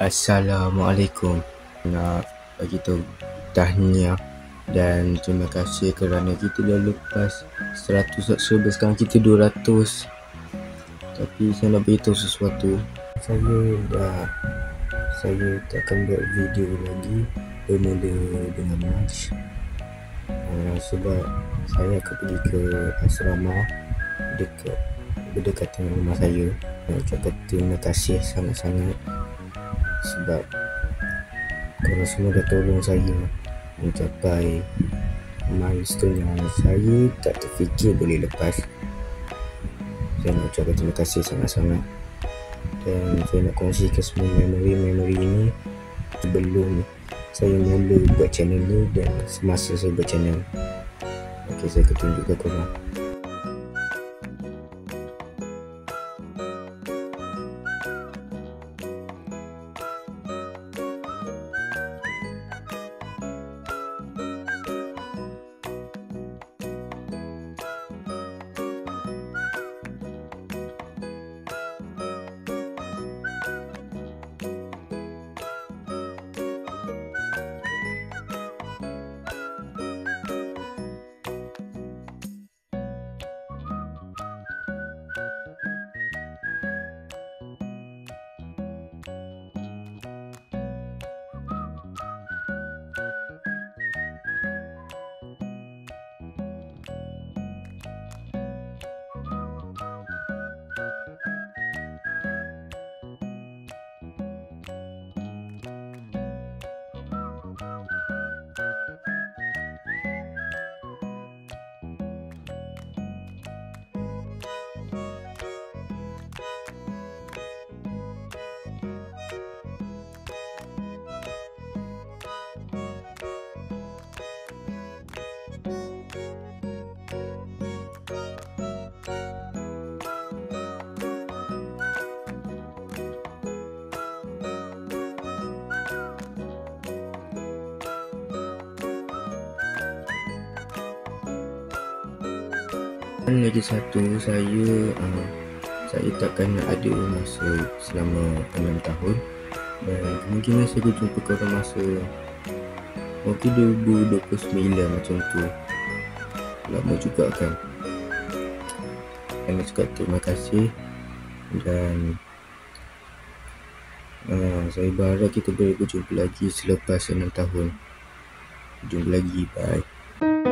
Assalamualaikum. Nak bagi tahu tahniah dan terima kasih kerana kita dah lepas 100 subscriber sekarang kita 200 tapi saya nak beritahu sesuatu. Saya dah saya takkan buat video lagi bermula dengan March. Uh, sebab saya akan pergi ke asrama dekat berdekatan rumah saya. Nak ucapkan terima kasih sangat-sangat sebab korang semua dah tolong saya mencapai milestone yang saya tak terfikir boleh lepas. Saya nak ucapkan terima kasih sangat-sangat. Dan saya nak kongsikan semua memori-memori ini sebelum saya mula buat channel ni dan semasa saya buat channel. Ok saya akan tunjukkan korang Dan lagi satu saya uh, saya takkan ada masa selama 6 tahun. Dan kemungkinan saya jumpa korang masa mungkin 2029 macam tu. Lama juga kan. Saya cakap terima kasih dan uh, saya berharap kita boleh berjumpa lagi selepas 6 tahun. Jumpa lagi bye